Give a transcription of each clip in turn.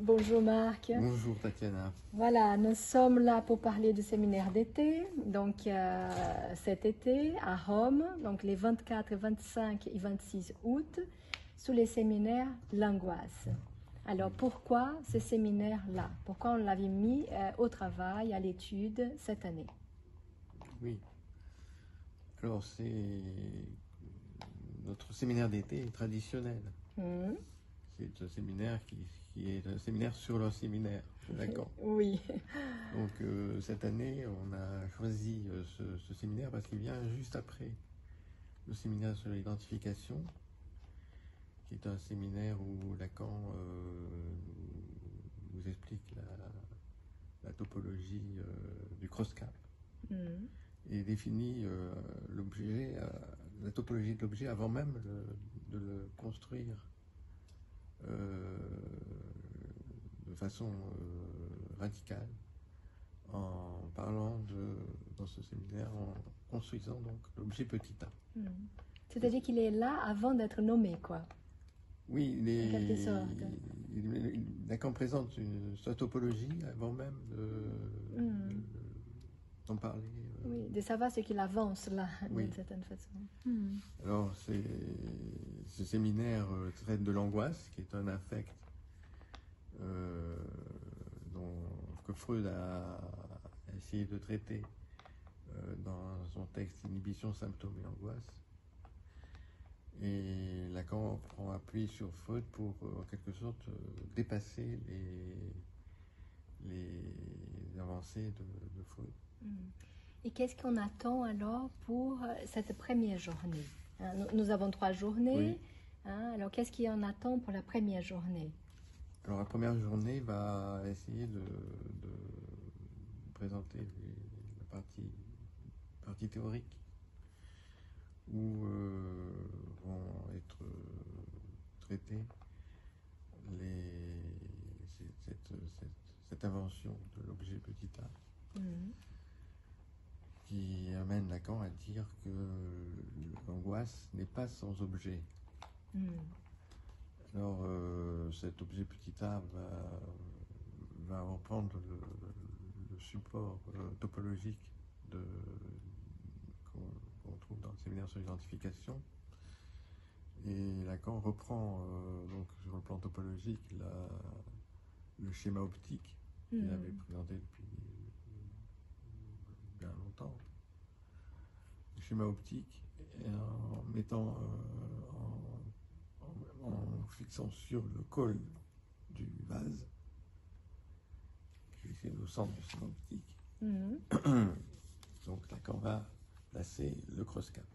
Bonjour Marc. Bonjour Tatiana. Voilà, nous sommes là pour parler du séminaire d'été. Donc euh, cet été à Rome, donc les 24, 25 et 26 août, sous les séminaires L'angoisse. Alors pourquoi ce séminaire-là? Pourquoi on l'avait mis euh, au travail, à l'étude cette année? Oui. Alors c'est notre séminaire d'été traditionnel. Hmm. C'est un séminaire qui, qui est un séminaire sur le séminaire. D'accord. Oui. Donc euh, cette année, on a choisi euh, ce, ce séminaire parce qu'il vient juste après le séminaire sur l'identification, qui est un séminaire où Lacan euh, nous explique la, la topologie euh, du cross-cap Hmm. et définit l'objet, la topologie de l'objet avant même le- de le construire de façon euh, radicale en parlant de, dans ce séminaire, en construisant donc l'objet petit a. Hmm. C'est-à-dire qu'il est là avant d'être nommé, quoi. Oui, il est, En quelque sorte. il- il- Lacan présente une, sa topologie avant même de- Mm. de- d'en parler. euh, Oui, de savoir ce qu'il avance là, Oui. d'une certaine façon. Hmm. Alors, c'est- ce séminaire euh, traite de l'angoisse, qui est un affect euh, que Freud a essayé de traiter euh, dans son texte Inhibition, symptômes et angoisse. Et Lacan prend appui sur Freud pour, en quelque sorte, dépasser les, avancées de, Freud. Hmm. Et qu'est-ce qu'on attend alors pour cette première journée? Nous, nous avons trois journées. hein, alors qu'est-ce qu'il en attend pour la première journée? Alors la première journée va essayer de, de présenter les- la partie, partie théorique où euh, vont être euh, traités les, cette, cette- cette- cette invention de l'objet petit a Hmm. qui amène Lacan à dire que l'angoisse n'est pas sans objet. Hmm. Alors, euh, cet objet petit a va, va reprendre le, le support euh, topologique qu'on trouve dans le séminaire sur l'identification. Et Lacan reprend euh, donc sur le plan topologique la- le schéma optique qu'il Hmm. avait présenté depuis schéma optique, et en mettant, euh, en, en- en fixant sur le col du vase, qui est au centre du schéma optique, Hmm. donc Lacan va placer le cross-cap.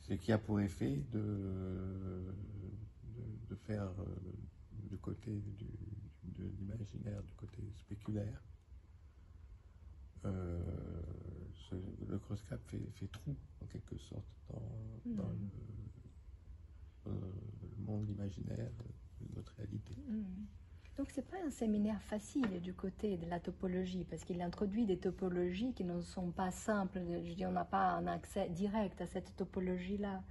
Ce qui a pour effet de, de, de faire euh, du côté du, de l'imaginaire, du côté spéculaire, euh, le cross-cap fait, fait trou en quelque sorte dans, dans Mhm. le, monde imaginaire de notre réalité. Hmm. Donc c'est pas un séminaire facile du côté de la topologie parce qu'il introduit des topologies qui ne sont pas simples. Je dis on n'a pas un accès direct à cette topologie-là.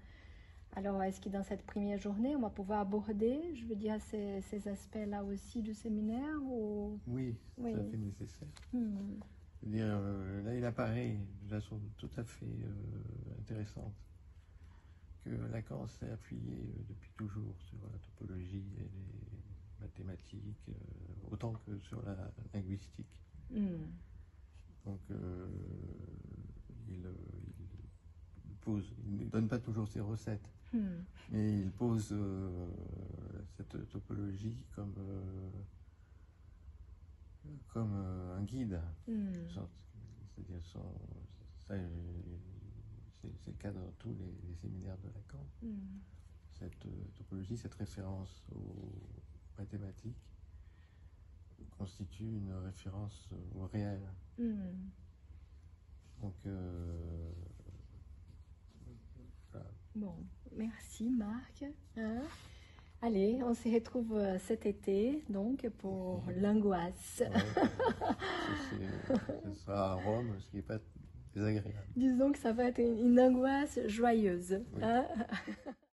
Alors est-ce que dans cette première journée on va pouvoir aborder, je veux dire, ces, ces aspects-là aussi du séminaire ou... Oui, Oui. à fait nécessaire. Hmm. C'est-à-dire, euh, là, il apparaît de façon tout à fait euh, intéressante que Lacan s'est appuyé euh, depuis toujours sur la topologie et les mathématiques, autant que sur la linguistique. Hmm. Donc, euh, il, il pose, il ne donne pas toujours ses recettes, Hmm. mais il pose euh, cette topologie comme, euh, comme euh, un guide. Hmm. C'est-à-dire, ça, euh, c'est le cas dans tous les, les séminaires de Lacan. Hmm. Cette euh, topologie, cette référence aux mathématiques constitue une référence au réel. Hmm. Donc, euh, voilà. Bon, merci Marc. Hein? Allez, on se retrouve euh, cet été donc pour l'angoisse. Ouais, ce sera à Rome, ce qui n'est pas désagréable. Disons que ça va être une, une angoisse joyeuse. Oui. hein